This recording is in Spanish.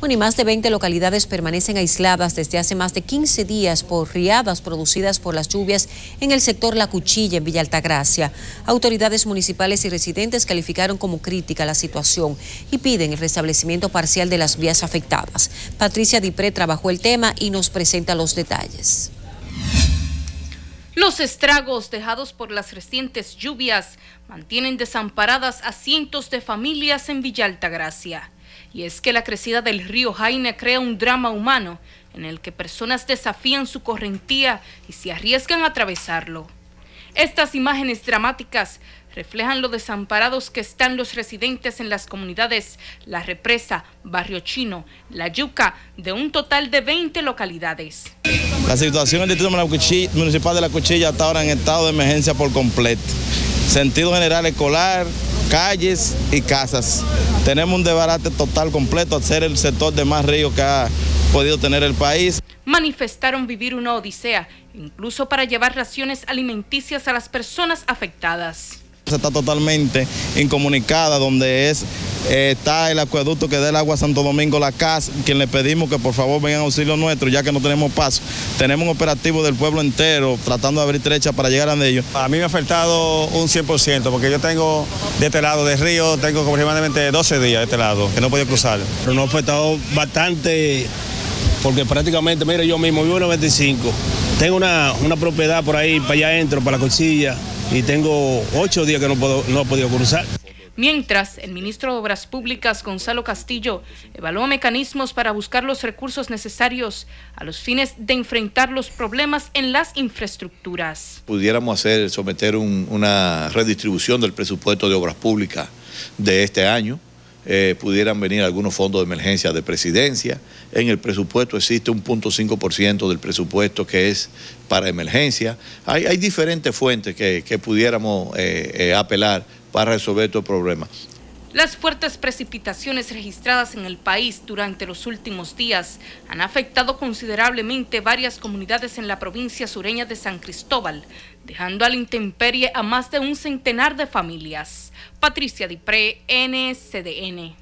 Bueno, y más de 20 localidades permanecen aisladas desde hace más de 15 días por riadas producidas por las lluvias en el sector La Cuchilla, en Villa Altagracia. Autoridades municipales y residentes calificaron como crítica la situación y piden el restablecimiento parcial de las vías afectadas. Patricia Dipré trabajó el tema y nos presenta los detalles. Los estragos dejados por las recientes lluvias mantienen desamparadas a cientos de familias en Villa Altagracia. Y es que la crecida del río Jaina crea un drama humano en el que personas desafían su correntía y se arriesgan a atravesarlo. Estas imágenes dramáticas reflejan lo desamparados que están los residentes en las comunidades La Represa, Barrio Chino, La Yuca, de un total de 20 localidades. La situación en el Distrito Municipal de La Cuchilla está ahora en estado de emergencia por completo. Sentido general escolar, calles y casas. Tenemos un desbarate total completo al ser el sector de más río que ha podido tener el país. Manifestaron vivir una odisea, incluso para llevar raciones alimenticias a las personas afectadas está totalmente incomunicada, donde es eh, está el acueducto que da el agua a Santo Domingo La Casa, quien le pedimos que por favor vengan a auxilio nuestro, ya que no tenemos paso. Tenemos un operativo del pueblo entero tratando de abrir trecha para llegar a ellos. A mí me ha afectado un 100%, porque yo tengo de este lado del río, tengo aproximadamente 12 días de este lado, que no podía cruzar. Pero nos ha afectado bastante, porque prácticamente, mire, yo mismo vivo en 95, tengo una, una propiedad por ahí, para allá adentro, para la cochilla y tengo ocho días que no, puedo, no he podido cruzar. Mientras, el ministro de Obras Públicas, Gonzalo Castillo, evaluó mecanismos para buscar los recursos necesarios a los fines de enfrentar los problemas en las infraestructuras. Pudiéramos hacer, someter una redistribución del presupuesto de obras públicas de este año, eh, pudieran venir algunos fondos de emergencia de presidencia. En el presupuesto existe un punto del presupuesto que es para emergencia. Hay, diferentes fuentes que, pudiéramos eh, eh, apelar para resolver estos problemas. Las fuertes precipitaciones registradas en el país durante los últimos días han afectado considerablemente varias comunidades en la provincia sureña de San Cristóbal, dejando a la intemperie a más de un centenar de familias. Patricia Dipré, NCDN.